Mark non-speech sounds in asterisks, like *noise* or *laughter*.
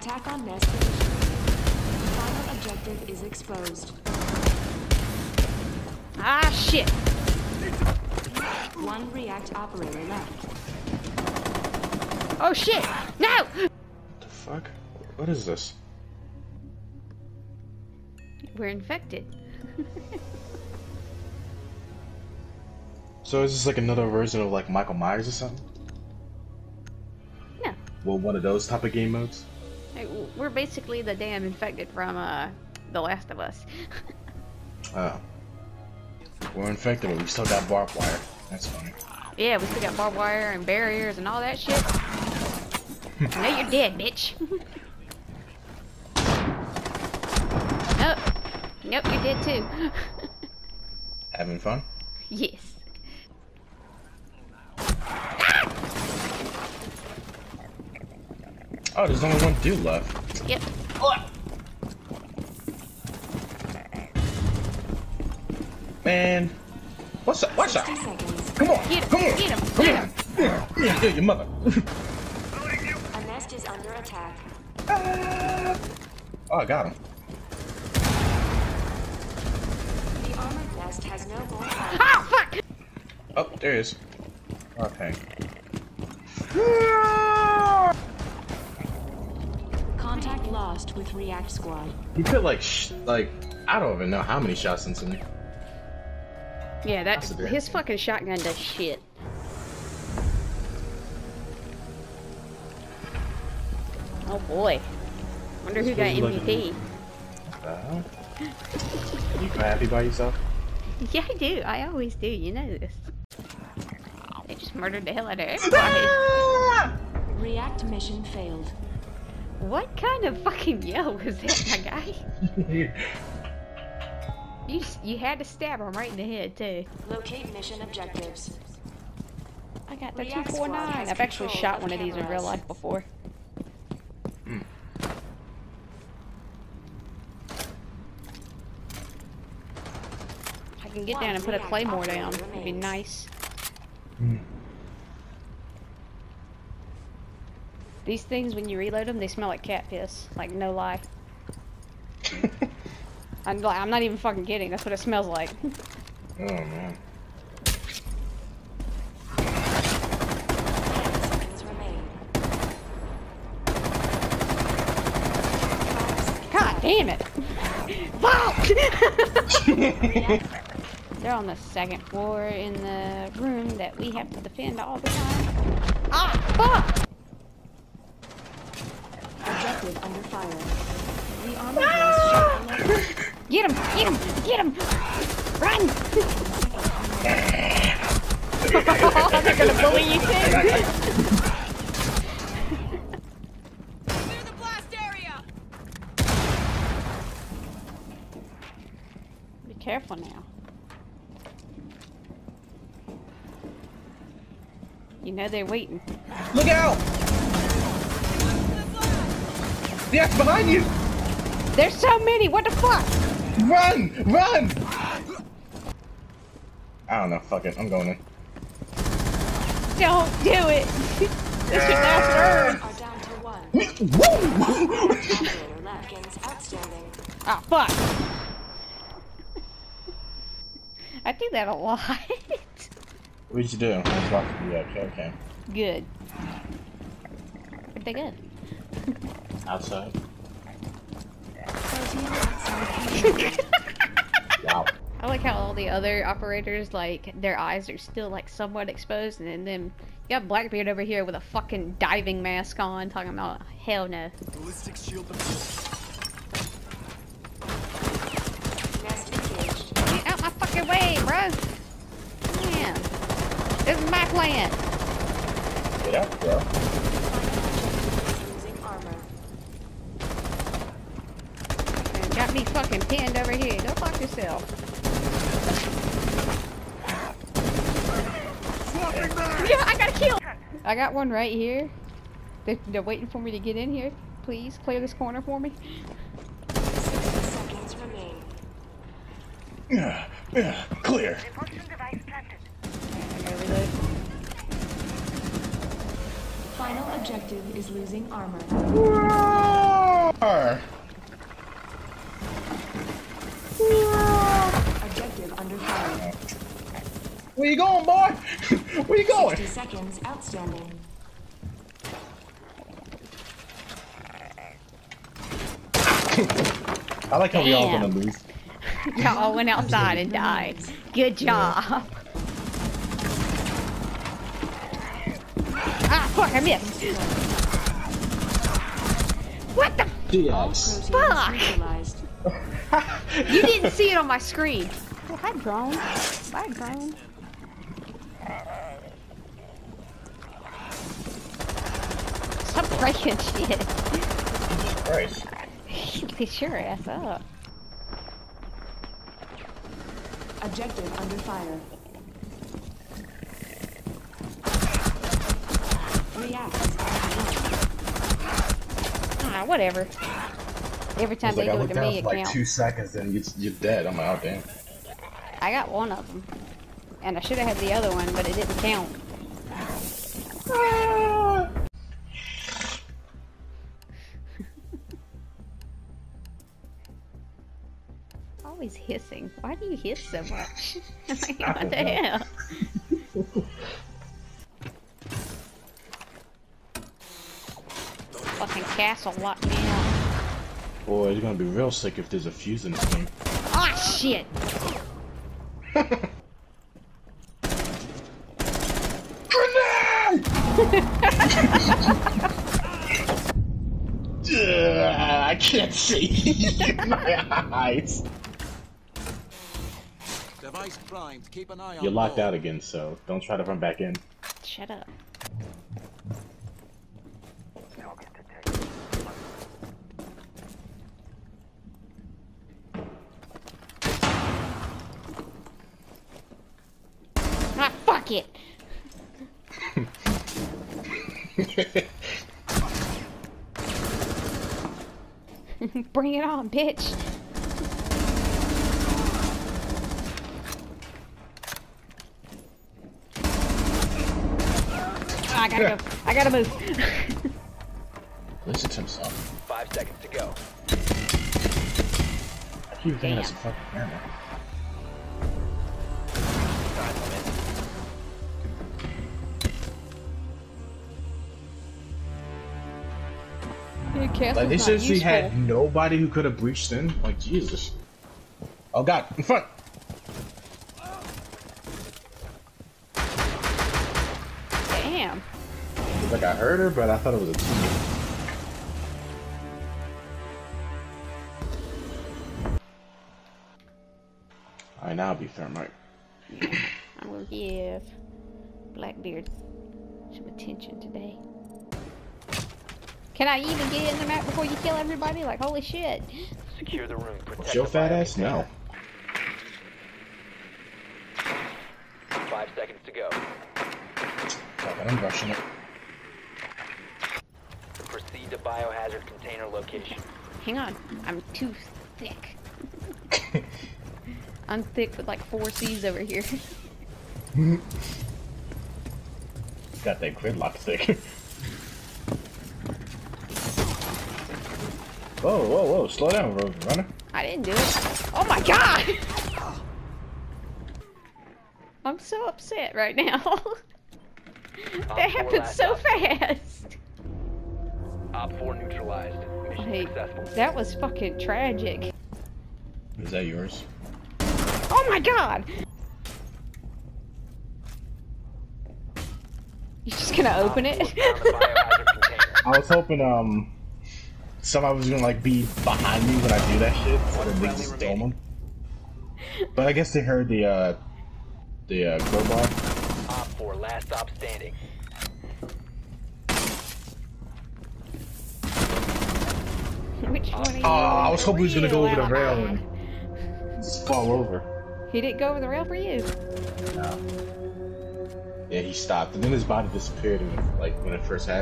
Attack on Nest. Final objective is exposed. Ah, shit. One react operator left. Oh, shit. No! What the fuck? What is this? We're infected. *laughs* So is this like another version of like Michael Myers or something? No. Well, one of those type of game modes? We're basically the damn infected from, uh, The Last of Us. *laughs* Oh. We're infected, but we still got barbed wire. That's funny. yeah, we still got barbed wire and barriers and all that shit. *laughs* now you're dead, bitch. *laughs* nope. Nope, you're dead too. Having fun? yes. Oh, there's only one dude left. Yep. Man. What's up? What's up? 60 seconds. Come on. Get him, Come on. get him, Come get on. him. Yeah, your mother. A nest is under attack. Ah. oh, I got him. The armored nest has no more. *laughs* Oh, fuck! Oh, there he is. Okay. *laughs* with React Squad. He put like, sh like, I don't even know how many shots into me. Yeah, that That's his fucking shotgun does shit. Oh boy. Wonder who got MVP. Uh, you happy by yourself? *laughs* Yeah, I do. I always do. You know this. They just murdered the hell out of everybody. *laughs* React mission failed. What kind of fucking yell was that, my guy? You you had to stab him right in the head too. Locate mission objectives. I got the two four nine. I've actually shot one of these in real life before. If I can get down and put a claymore down, it'd be nice. These things, when you reload them, they smell like cat piss. Like, no lie. *laughs* I'm, like, I'm not even fucking kidding. That's what it smells like. Oh man. God damn it! *laughs* Fuck! *laughs* They're on the second floor in the room that we have to defend all the time. Ah, fuck! Objective under fire. The armored nest shall. Get him! Get him! Get him! Run! They're gonna *laughs* bully you too. Clear the blast area! Be careful now. You know they're waiting. Look out! Yes, behind you! There's so many. What the fuck? Run! Run! I don't know. Fuck it. I'm going in. Don't do it. *laughs* this should last forever. Are down to one. Woo! Operator left gains outstanding. Ah, fuck. I do that a lot. *laughs* what did you do? I was about to do. Okay, okay. Good. Where'd they go? Outside. *laughs* Wow. I like how all the other operators, like, their eyes are still, like, somewhat exposed, and then you got Blackbeard over here with a fucking diving mask on, talking about, hell no. Ballistic shield Get out my fucking way, bro! Man. This is my plan. Get out, bro. Losing armor. And got me fucking pinned over here. Go fuck yourself. Yeah, I got a kill! I got one right here. They're, they're waiting for me to get in here. Please clear this corner for me. seconds remain. Yeah, yeah, clear. I gotta reload. Final objective is losing armor. more! Objective under fire. Where you going, boy? *laughs* Where you going? 60 seconds outstanding. *laughs* I like how we all Damn. gonna lose. *laughs* Y'all all went outside and died. Good job. Ah, fuck, I missed. What the? Yes. Protein Fuck. Neutralized. *laughs* You didn't see it on my screen. Oh, hi, drone. Bye, drone. Stop breaking shit. Christ. *laughs* Piss your ass up. Objective under fire. Reactors Ah, whatever. Every time they like do it to me, it like counts. two seconds, then you're, you're dead. I'm like, oh damn. I got one of them. And I should have had the other one, but it didn't count. *laughs* Always hissing. Why do you hiss so much? *laughs* Like, what the hell? *laughs* Fucking castle out. Boy, it's gonna be real sick if there's a fuse in this thing. Ah, shit! Ugh, *laughs* I can't see *laughs* my eyes. Device primed. Keep an eye on You're locked door. out again, so don't try to run back in. Shut up. *laughs* Bring it on, bitch! Ah, I gotta go. I gotta move. Listen to himself. Five seconds to go. I keep thinking that's a fucking camera. Limit. Like they seriously had nobody who could have breached in. Like Jesus. Oh God, in front. Damn. Like I heard her, but I thought it was a team. Alright, now I'll be thermite. I'm gonna give Blackbeard some attention today. Can I even get in the map before you kill everybody? Like, holy shit. Secure the room. Protect Joe the fat ass? No. Five seconds to go. Fuck, I'm rushing it. Proceed to biohazard container location. Hang on. I'm too thick. *laughs* I'm thick with like four C's over here. *laughs* Got that gridlock stick. *laughs* whoa, whoa, whoa! Slow down, Road Runner. I didn't do it. Oh my god! I'm so upset right now. *laughs* that happened so op. fast. Op 4 neutralized. Mission Hey, successful. that was fucking tragic. Is that yours? Oh my god! You just gonna open it? 4 found the biohazard *laughs* container. I was hoping um somebody was gonna like be behind me when I do that shit, so then they just remaining. dome them. But I guess they heard the uh the uh, crowbar. Op 4 last stop standing. Which one of you? Oh, I was hoping he was gonna go over the rail and just fall over. He didn't go over the rail for you. Yeah, he stopped, and then his body disappeared, and like when it first happened.